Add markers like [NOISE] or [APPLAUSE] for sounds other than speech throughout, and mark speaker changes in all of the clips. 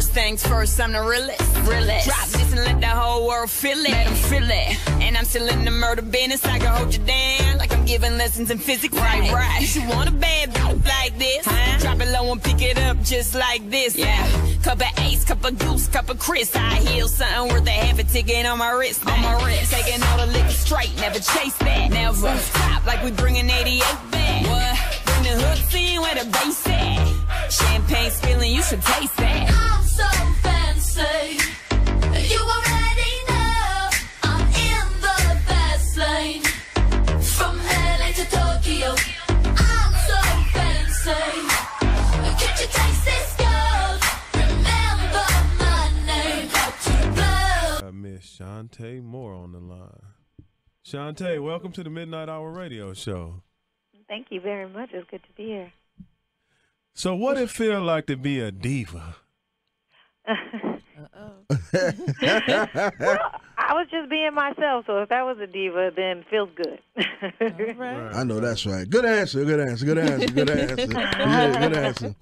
Speaker 1: First things first, I'm the realest. realest. Drop this and let the whole world feel it. Let them feel it. And I'm still in the murder business. I can hold you down like I'm giving lessons in physics. Right, right. You should want a bad bitch like this. Huh? Drop it low and pick it up just like this. Yeah. Cup of ace, cup of goose, cup of Cris. I heal something worth a half a ticket on my wrist. On my wrist. Taking all the liquor straight, never chase that. Never stop like we bringing 88 back. What? Bring the hooks in where the bass at. Champagne spilling, you should taste that.
Speaker 2: Blow.
Speaker 3: Got Miss Chanté Moore on the line. Chanté, welcome to the Midnight Hour Radio Show.
Speaker 4: Thank you very much. It's good to be here.
Speaker 3: So, what it feel like to be a diva? [LAUGHS]
Speaker 4: well, I was just being myself, so if that was a diva, then feels good.
Speaker 5: I know that's right. Good answer. Good answer. Good answer. Good [LAUGHS] answer. Yeah, good answer.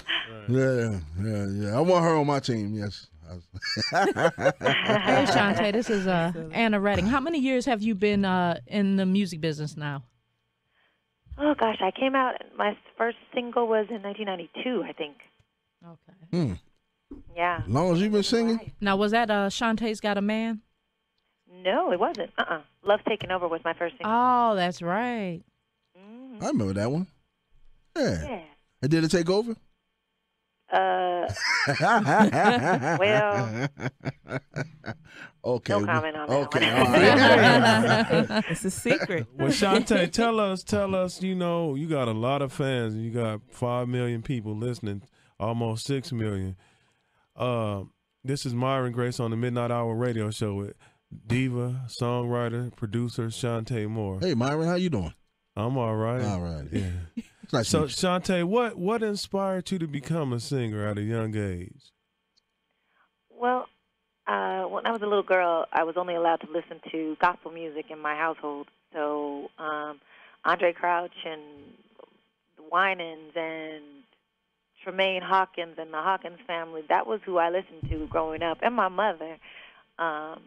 Speaker 5: Yeah, yeah, yeah. I want her on my team. Yes. [LAUGHS]
Speaker 6: Hey, Chanté, this is uh, Anna Redding. How many years have you been uh, in the music business now?
Speaker 4: oh gosh, I came out. My first single was in 1992, I think.
Speaker 6: Okay.
Speaker 5: Hmm.
Speaker 4: Yeah.
Speaker 5: Long as you've been singing.
Speaker 6: Now, was that uh, Chanté's Got a Man?
Speaker 4: No, it wasn't. Uh uh Love Taking Over was my first single.
Speaker 6: Oh, that's right.
Speaker 4: Mhm.
Speaker 5: I remember that one. Yeah.
Speaker 4: Yeah.
Speaker 5: And did it take over?
Speaker 4: Uh, [LAUGHS] well, [LAUGHS]
Speaker 5: okay.
Speaker 4: no comment on that
Speaker 5: Okay.
Speaker 4: one.
Speaker 5: all right. [LAUGHS]
Speaker 7: it's a secret.
Speaker 3: Well, Chanté, tell us, tell us. You know, you got a lot of fans. You got five million people listening, almost six million. Uh, this is Myron Grace on the Midnight Hour Radio Show with diva, songwriter, producer Chanté Moore.
Speaker 5: Hey, Myron, how you doing?
Speaker 3: I'm all right.
Speaker 5: All right.
Speaker 3: Yeah.
Speaker 5: It's nice
Speaker 3: So,
Speaker 5: to meet you.
Speaker 3: Chanté, what what inspired you to become a singer at a young age?
Speaker 4: Well, uh, when I was a little girl, I was only allowed to listen to gospel music in my household. So um, Andraé Crouch and the Winans and Tramaine Hawkins and the Hawkins family, that was who I listened to growing up, and my mother. Um,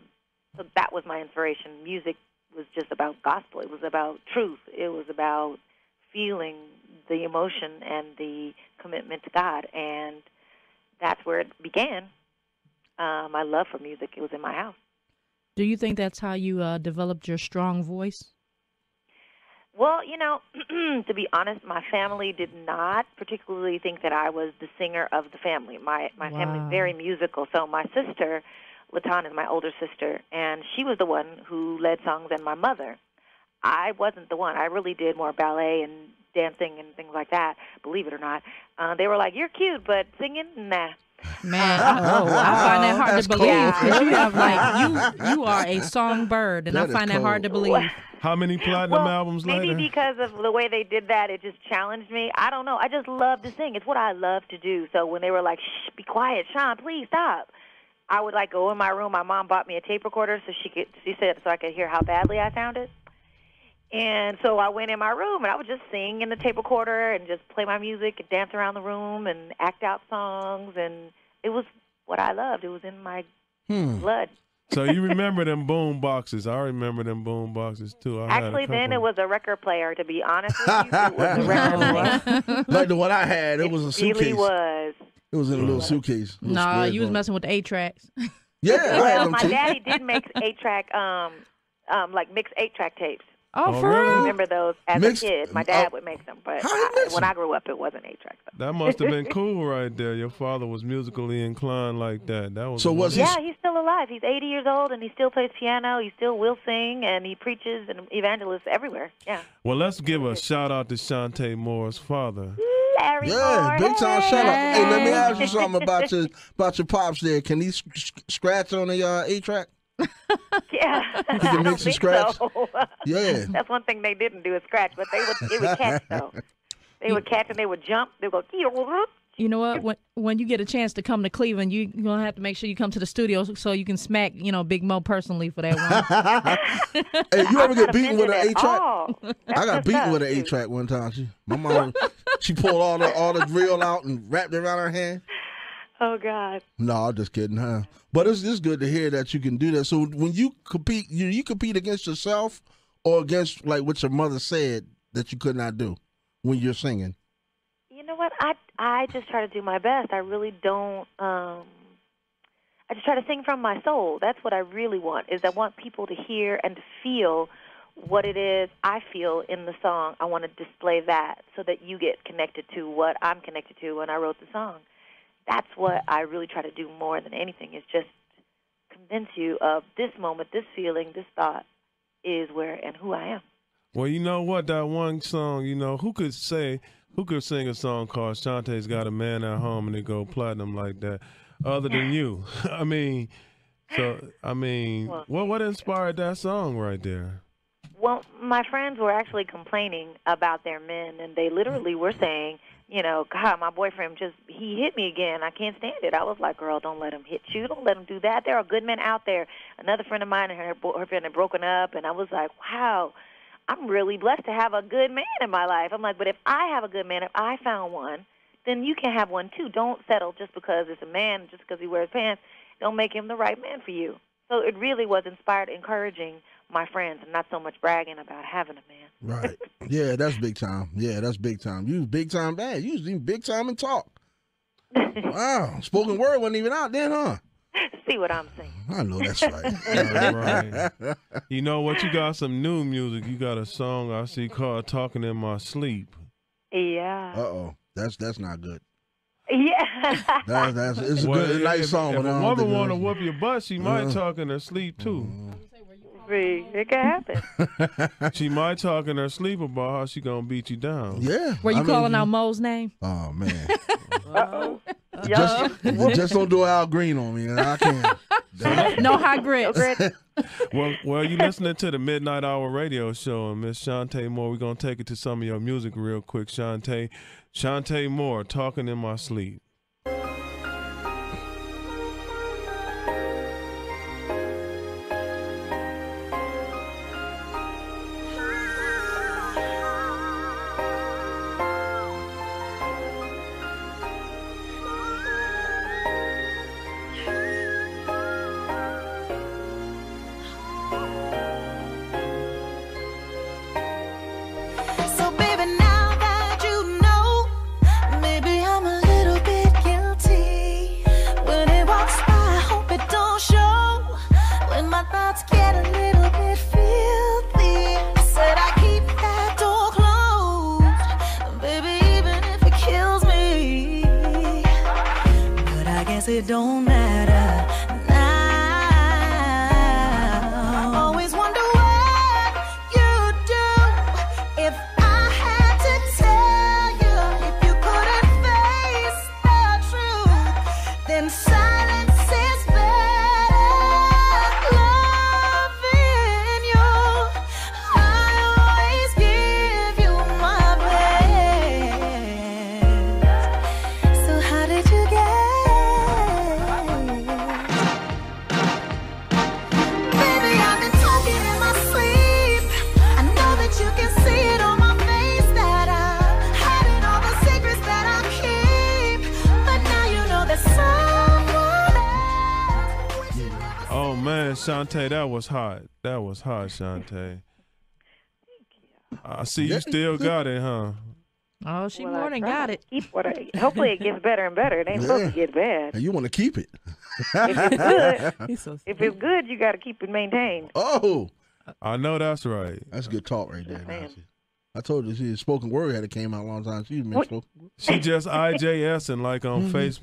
Speaker 4: so that was my inspiration. Music was just about gospel. It was about truth. It was about feeling the emotion and the commitment to God. And that's where it began uh, my love for music. It was in my house.
Speaker 6: Do you think that's how you uh, developed your strong voice?
Speaker 4: Well, you know, [CLEARS THROAT] to be honest, my family did not particularly think that I was the singer of the family. My my
Speaker 6: Wow.
Speaker 4: family's very musical. So my sister, Latan, is my older sister, and she was the one who led songs, and my mother. I wasn't the one. I really did more ballet and dancing and things like that. Believe it or not, uh, they were like, "You're cute, but singing, nah."
Speaker 6: Man, oh, I find that hard
Speaker 5: That's
Speaker 6: to believe.
Speaker 5: cold.
Speaker 6: 'cause you have like you you are a songbird, and
Speaker 5: That
Speaker 6: I find that hard to believe.
Speaker 3: How many platinum albums?
Speaker 4: well,
Speaker 3: albums
Speaker 4: maybe
Speaker 3: later?
Speaker 4: because of the way they did that, it just challenged me. I don't know. I just love to sing. It's what I love to do. So when they were like, "Shh, be quiet, Sean, please stop," I would like go in my room. My mom bought me a tape recorder so she could. She said so I could hear how badly I sounded. And so I went in my room and I would just sing in the tape recorder and just play my music and dance around the room and act out songs and it was what I loved. It was in my
Speaker 5: Hmm.
Speaker 4: blood.
Speaker 3: so you [LAUGHS] remember them boom boxes? I remember them boom boxes too. I
Speaker 4: Actually, then
Speaker 3: couple.
Speaker 4: it was a record player. To be honest with you, it was a [LAUGHS] record player. [LAUGHS]
Speaker 5: like the one I had, it was a suitcase.
Speaker 4: really
Speaker 5: suitcase.
Speaker 4: was.
Speaker 5: It was in a little suitcase. Little
Speaker 6: Nah, you was
Speaker 5: joint.
Speaker 6: messing with the eight tracks.
Speaker 5: Yeah, I had
Speaker 4: Well,
Speaker 5: them
Speaker 4: my daddy did make eight track, um, um, like mixed eight track tapes.
Speaker 6: Oh,
Speaker 3: Oh,
Speaker 6: for
Speaker 3: really?
Speaker 4: I remember those as
Speaker 5: Mixed-
Speaker 4: a kid. My dad would make them, but
Speaker 5: How he
Speaker 4: I,
Speaker 5: mix
Speaker 4: when
Speaker 5: 'em?
Speaker 4: I grew up, it wasn't eight track though.
Speaker 3: That must have been [LAUGHS] cool right there. Your father was musically inclined like that. That was
Speaker 5: So was he-
Speaker 4: Yeah, he's still alive. He's 80 years old, and he still plays piano. He still will sing, and he preaches and evangelists everywhere. Yeah.
Speaker 3: Well, let's give a shout out to Chanté Moore's father.
Speaker 4: Larry
Speaker 5: Yeah,
Speaker 4: Moore,
Speaker 5: big time
Speaker 4: hey!
Speaker 5: shout out. Hey, let me ask you [LAUGHS] something about your about your pops there. Can he sc- sc- scratch on the uh, eight track? [LAUGHS]
Speaker 4: Yeah.
Speaker 5: can
Speaker 4: I don't
Speaker 5: and
Speaker 4: think
Speaker 5: scratch?
Speaker 4: so.
Speaker 5: Yeah. [LAUGHS]
Speaker 4: That's one thing they didn't do is scratch, but they would they would catch though. They would catch and they would jump. They would go.
Speaker 6: You know what? When when you get a chance to come to Cleveland, you you're gonna have to make sure you come to the studio so you can smack you know Big Mo personally for that one. [LAUGHS]
Speaker 5: Hey, you ever get beaten with an
Speaker 4: Offended
Speaker 5: eight
Speaker 4: at
Speaker 5: track? I got beaten
Speaker 4: up,
Speaker 5: with an eight
Speaker 4: too.
Speaker 5: track one time. She, my mom, she pulled all the all the reel out and wrapped it around her hand.
Speaker 4: Oh God.
Speaker 5: No, I'm just kidding, huh? But it's just good to hear that you can do that. So when you compete, you you compete against yourself or against like what your mother said that you could not do when you're singing.
Speaker 4: You know what? I I just try to do my best. I really don't. um I just try to sing from my soul. That's what I really want. Is I want people to hear and to feel what it is I feel in the song. I want to display that so that you get connected to what I'm connected to when I wrote the song. That's what I really try to do more than anything. Is just convince you of this moment, this feeling, this thought is where and who I am.
Speaker 3: Well, you know what? That one song, you know, who could say, who could sing a song called Chanté's Got a Man at Home and it go platinum like that, other than [LAUGHS] you? [LAUGHS] I mean, so, I mean,
Speaker 4: Well,
Speaker 3: what what inspired that song right there?
Speaker 4: Well, my friends were actually complaining about their men, and they literally were saying, you know, God, my boyfriend just, he hit me again. I can't stand it. I was like, girl, don't let him hit you. Don't let him do that. There are good men out there. Another friend of mine and her, bo- her friend had broken up, and I was like, wow, I'm really blessed to have a good man in my life. I'm like, but if I have a good man, if I found one, then you can have one too. Don't settle just because it's a man, just because he wears pants. Don't make him the right man for you. So it really was inspired, encouraging my friends, and not so much bragging about having a man.
Speaker 5: Right. yeah, that's big time. Yeah, that's big time. You was big time bad. You was even big time in talk. wow. Spoken word wasn't even out then, huh?
Speaker 4: See what I'm saying?
Speaker 5: I know that's right. [LAUGHS]
Speaker 3: That's right. You know what? You got some new music. You got a song I see called "Talking in My Sleep."
Speaker 4: Yeah.
Speaker 5: Uh oh. That's that's not good.
Speaker 4: yeah.
Speaker 5: That's that's it's a
Speaker 3: Well,
Speaker 5: good
Speaker 3: if-
Speaker 5: nice
Speaker 3: if,
Speaker 5: song.
Speaker 3: If
Speaker 5: but I
Speaker 3: a
Speaker 5: don't
Speaker 3: woman want to whoop your butt, she might
Speaker 5: Uh-huh.
Speaker 3: talk in her sleep too.
Speaker 4: See, it can happen. [LAUGHS]
Speaker 3: She might talk in her sleep about how she gonna beat you down.
Speaker 5: Yeah.
Speaker 6: Were you
Speaker 5: I mean,
Speaker 6: calling out Mo's name?
Speaker 5: Oh man. [LAUGHS]
Speaker 4: Uh-oh.
Speaker 5: just just don't do Al Green on me. I can't. [LAUGHS]
Speaker 6: No high grits.
Speaker 3: Well, well, you listening to the Midnight Hour radio show, and Miss Chanté Moore. We're gonna take it to some of your music real quick, Chanté. Chanté Moore, talking in my sleep.
Speaker 2: It don't matter Chanté, that
Speaker 3: was hot. That was hot, Chanté. I see you still got it, huh?
Speaker 6: Oh, she
Speaker 4: Well,
Speaker 6: more than got it.
Speaker 4: Keep what I, hopefully, it gets better and better. It ain't supposed to get bad.
Speaker 5: And you want to keep it.
Speaker 4: If it's good, [LAUGHS]
Speaker 6: so
Speaker 4: if it's good, you got to keep it maintained.
Speaker 5: Oh,
Speaker 3: I know that's right.
Speaker 5: that's good talk right there. I told you she spoken word had it came out a long time. She's been spoken.
Speaker 3: She just IJS and like on
Speaker 5: Mm-hmm.
Speaker 3: Facebook.